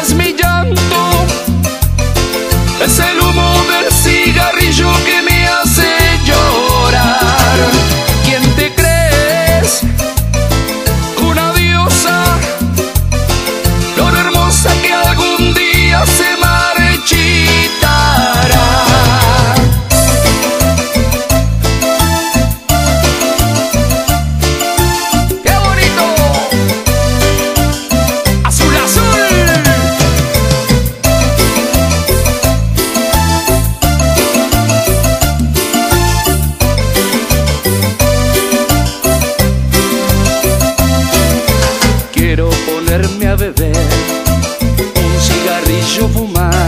As mídias beijo, vou mais.